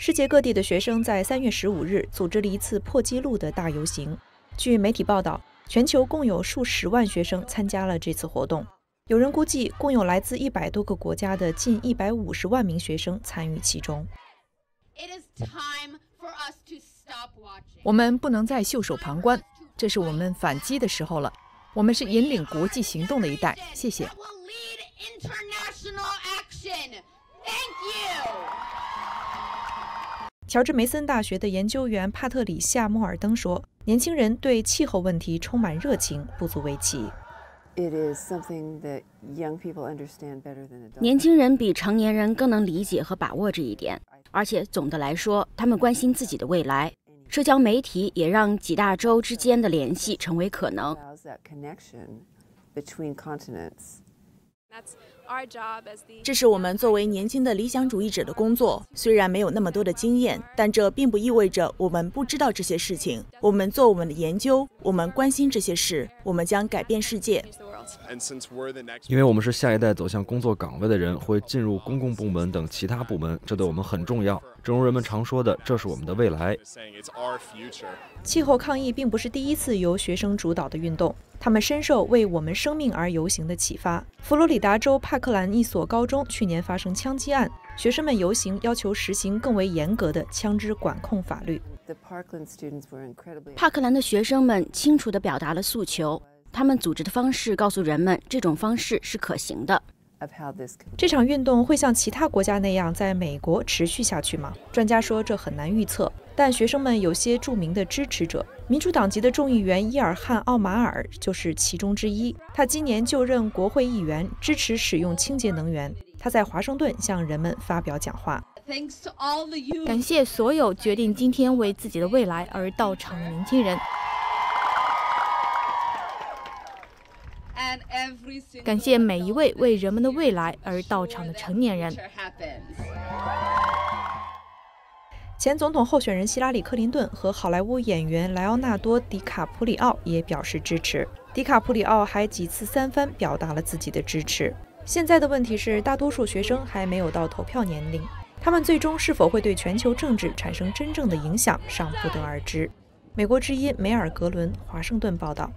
世界各地的学生在三月十五日组织了一次破纪录的大游行。据媒体报道，全球共有数十万学生参加了这次活动。有人估计，共有来自一百多个国家的近一百五十万名学生参与其中。我们不能再袖手旁观，这是我们反击的时候了。我们是引领国际行动的一代。谢谢。乔治梅森大学的研究员帕特里夏莫尔登说：“年轻人对气候问题充满热情，不足为奇。年轻人比成年人更能理解和把握这一点，而且总的来说，他们关心自己的未来。社交媒体也让几大洲之间的联系成为可能。”这是我们作为年轻的理想主义者的工作。虽然没有那么多的经验，但这并不意味着我们不知道这些事情。我们做我们的研究，我们关心这些事，我们将改变世界。因为我们是下一代走向工作岗位的人，会进入公共部门等其他部门，这对我们很重要。正如人们常说的，这是我们的未来。气候抗议并不是第一次由学生主导的运动，他们深受为我们生命而游行的启发。佛罗里达州帕克兰一所高中去年发生枪击案，学生们游行要求实行更为严格的枪支管控法律。帕克兰的学生们清楚地表达了诉求。他们组织的方式告诉人们，这种方式是可行的。这场运动会像其他国家那样在美国持续下去吗？专家说这很难预测。但学生们有些著名的支持者，民主党籍的众议员伊尔汉·奥马尔就是其中之一。他今年就任国会议员，支持使用清洁能源。他在华盛顿向人们发表讲话。感谢所有决定今天为自己的未来而到场的年轻人。感谢每一位为人们的未来而到场的成年人。前总统候选人希拉里·克林顿和好莱坞演员莱奥纳多·迪卡普里奥也表示支持。迪卡普里奥还几次三番表达了自己的支持。现在的问题是，大多数学生还没有到投票年龄，他们最终是否会对全球政治产生真正的影响，尚不得而知。美国之音梅尔格伦，华盛顿报道。